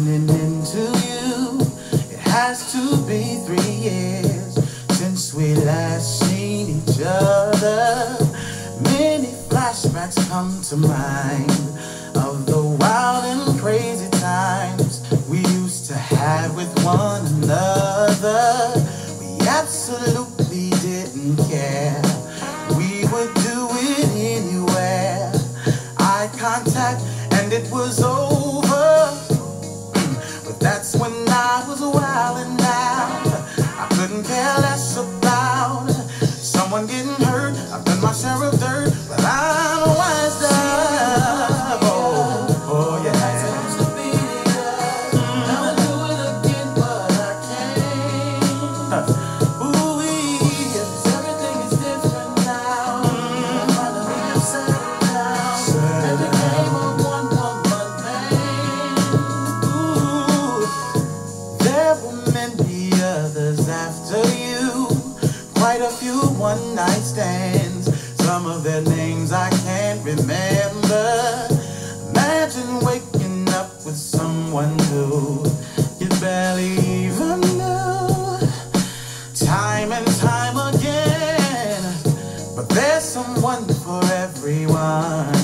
running into you. It has to be three years since we last seen each other. Many flashbacks come to mind. That's when I was wildin' out. I couldn't care less about someone getting hurt. I've done my share of dirt, but I'm wiser. Oh, oh yeah. Mm. Huh. few one night stands. Some of their names I can't remember. Imagine waking up with someone who you barely even knew. Time and time again, but there's someone for everyone.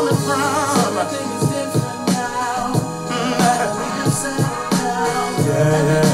coming from. Everything is different now. Mm, yeah.